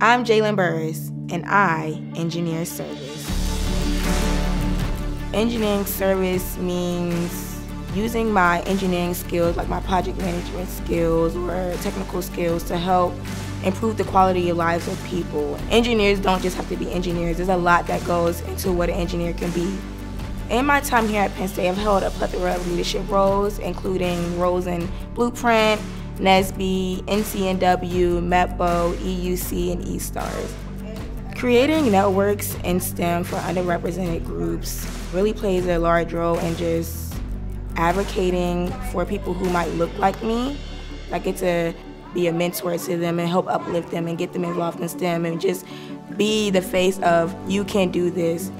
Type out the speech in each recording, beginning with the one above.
I'm Jalynn Burruss, and I engineer service. Engineering service means using my engineering skills, like my project management skills or technical skills, to help improve the quality of lives of people. Engineers don't just have to be engineers. There's a lot that goes into what an engineer can be. In my time here at Penn State, I've held a plethora of leadership roles, including roles in Blueprint, NSBE, NCNW, MEPO, EUC, and eStars. Creating networks in STEM for underrepresented groups really plays a large role in just advocating for people who might look like me. I get to be a mentor to them and help uplift them and get them involved in STEM and just be the face of you can do this.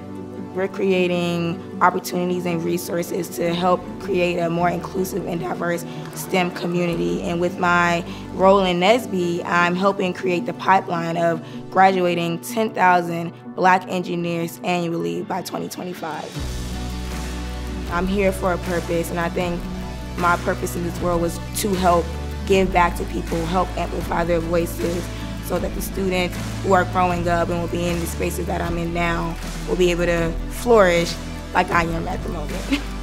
We're creating opportunities and resources to help create a more inclusive and diverse STEM community. And with my role in NSBE, I'm helping create the pipeline of graduating 10,000 black engineers annually by 2025. I'm here for a purpose, and I think my purpose in this world was to help give back to people, help amplify their voices, so that the students who are growing up and will be in the spaces that I'm in now will be able to flourish like I am at the moment.